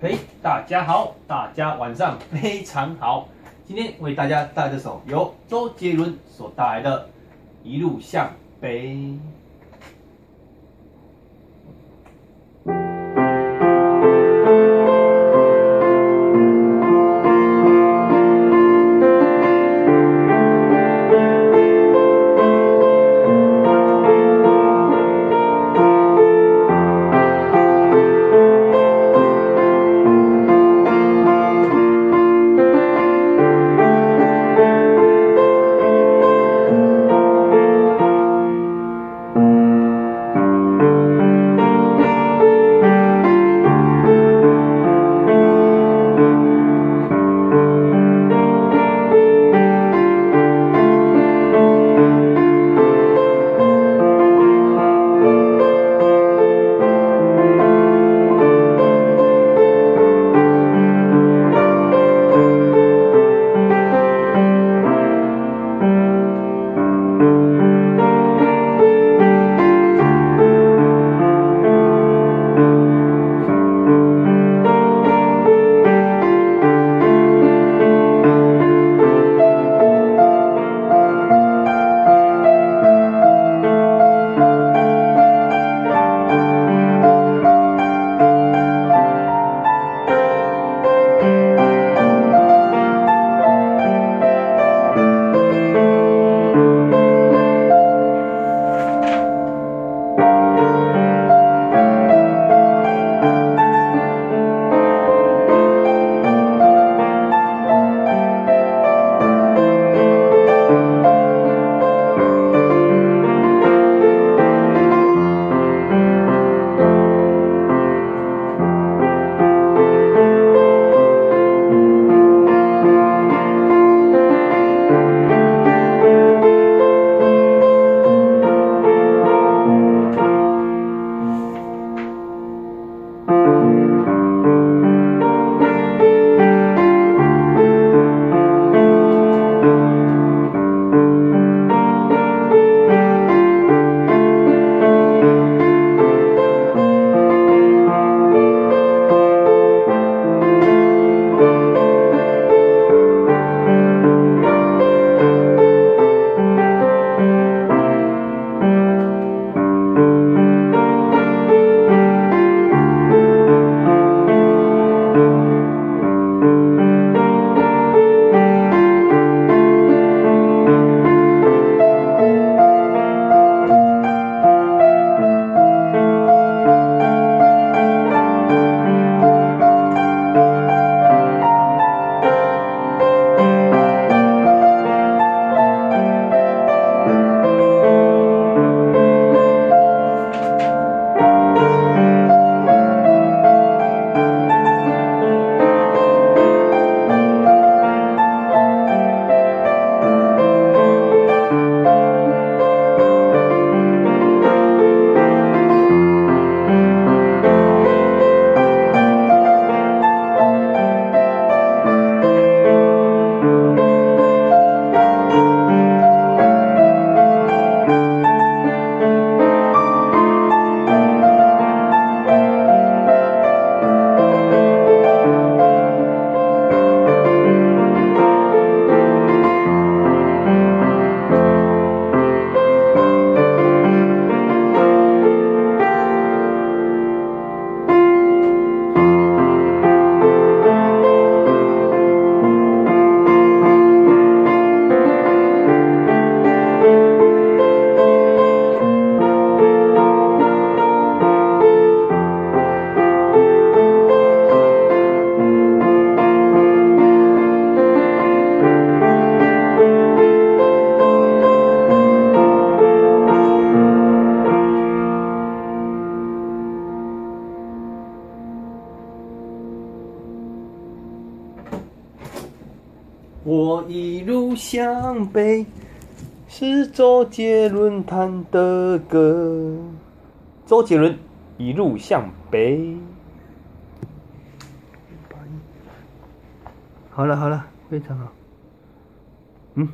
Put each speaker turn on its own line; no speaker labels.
嘿，大家好，大家晚上非常好。今天为大家带这首由周杰伦所带来的《一路向北》。我一路向北，是周杰伦弹的歌。周杰伦一路向北。好了好了，非常好。嗯。